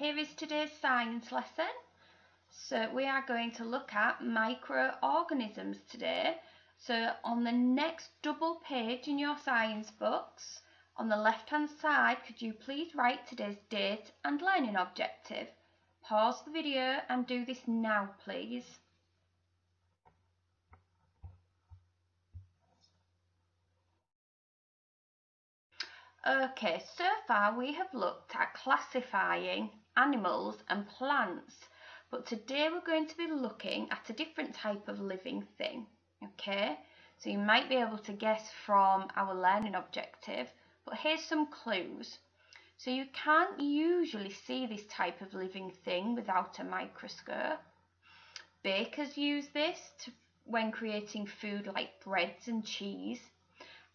Here is today's science lesson. So we are going to look at microorganisms today. So on the next double page in your science books, on the left hand side, could you please write today's date and learning objective? Pause the video and do this now please. Okay, so far we have looked at classifying animals and plants, but today we're going to be looking at a different type of living thing, okay? So you might be able to guess from our learning objective, but here's some clues. So you can't usually see this type of living thing without a microscope. Bakers use this to, when creating food like breads and cheese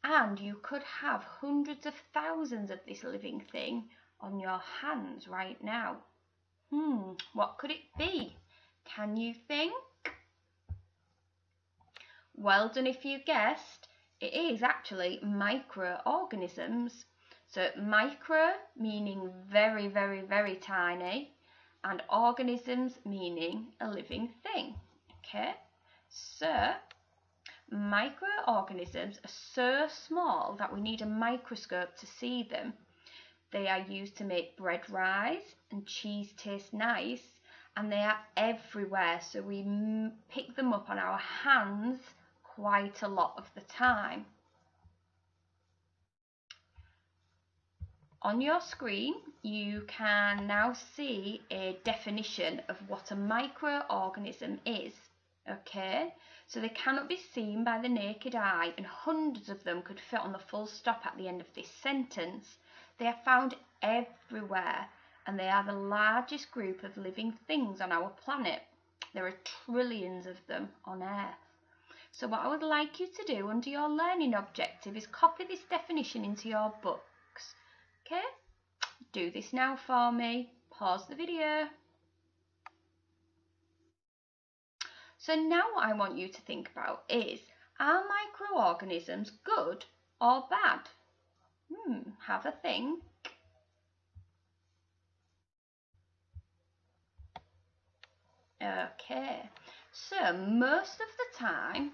and you could have hundreds of thousands of this living thing on your hands right now. Hmm, what could it be? Can you think? Well done if you guessed. It is actually microorganisms. So micro meaning very, very, very tiny and organisms meaning a living thing. Okay, so Microorganisms are so small that we need a microscope to see them. They are used to make bread rise and cheese taste nice and they are everywhere so we pick them up on our hands quite a lot of the time. On your screen you can now see a definition of what a microorganism is. Okay, so they cannot be seen by the naked eye, and hundreds of them could fit on the full stop at the end of this sentence. They are found everywhere, and they are the largest group of living things on our planet. There are trillions of them on Earth. So what I would like you to do under your learning objective is copy this definition into your books. Okay? Do this now for me. Pause the video. So now what I want you to think about is, are microorganisms good or bad? Hmm, have a think. Okay, so most of the time,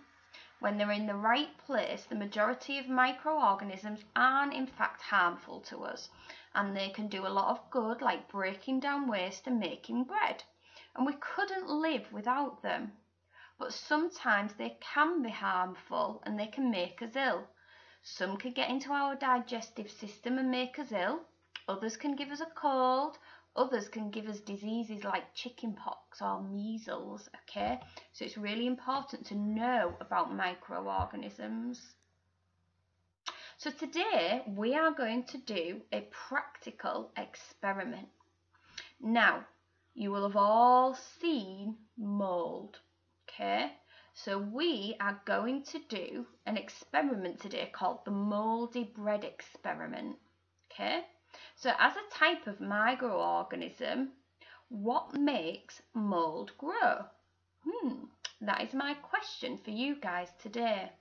when they're in the right place, the majority of microorganisms aren't in fact harmful to us and they can do a lot of good like breaking down waste and making bread. And we couldn't live without them but sometimes they can be harmful and they can make us ill. Some can get into our digestive system and make us ill. Others can give us a cold. Others can give us diseases like chickenpox or measles, okay? So it's really important to know about microorganisms. So today we are going to do a practical experiment. Now, you will have all seen mould. Okay, so we are going to do an experiment today called the mouldy bread experiment. Okay, so as a type of microorganism, what makes mould grow? Hmm, that is my question for you guys today.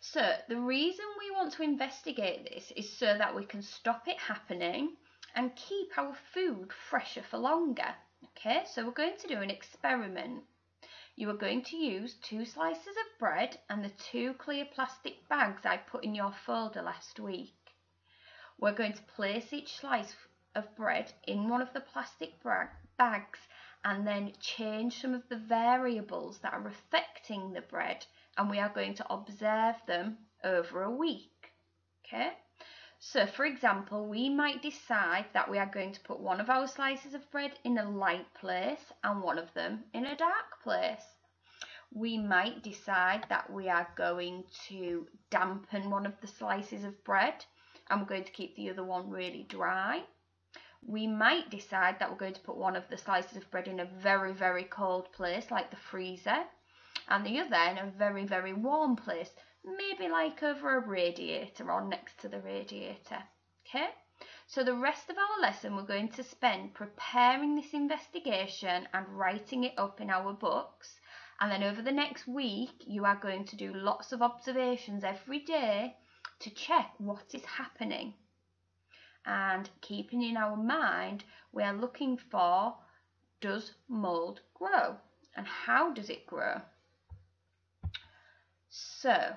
So the reason we want to investigate this is so that we can stop it happening and keep our food fresher for longer. Okay, so we're going to do an experiment. You are going to use two slices of bread and the two clear plastic bags I put in your folder last week. We're going to place each slice of bread in one of the plastic bags and then change some of the variables that are affecting the bread and we are going to observe them over a week. Okay, so for example, we might decide that we are going to put one of our slices of bread in a light place and one of them in a dark place. We might decide that we are going to dampen one of the slices of bread and we're going to keep the other one really dry. We might decide that we're going to put one of the slices of bread in a very, very cold place like the freezer and the other in a very, very warm place maybe like over a radiator or next to the radiator. Okay, so the rest of our lesson we're going to spend preparing this investigation and writing it up in our books. And then over the next week, you are going to do lots of observations every day to check what is happening. and keeping in our mind we are looking for does mould grow and how does it grow? So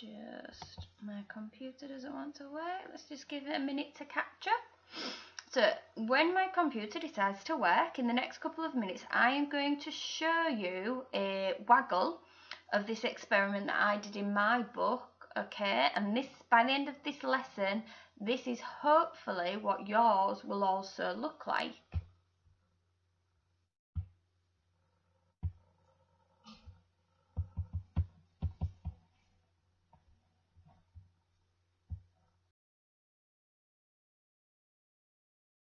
just my computer doesn't want to work. Let's just give it a minute to up. So when my computer decides to work in the next couple of minutes I am going to show you a waggle of this experiment that I did in my book okay? And this by the end of this lesson this is hopefully what yours will also look like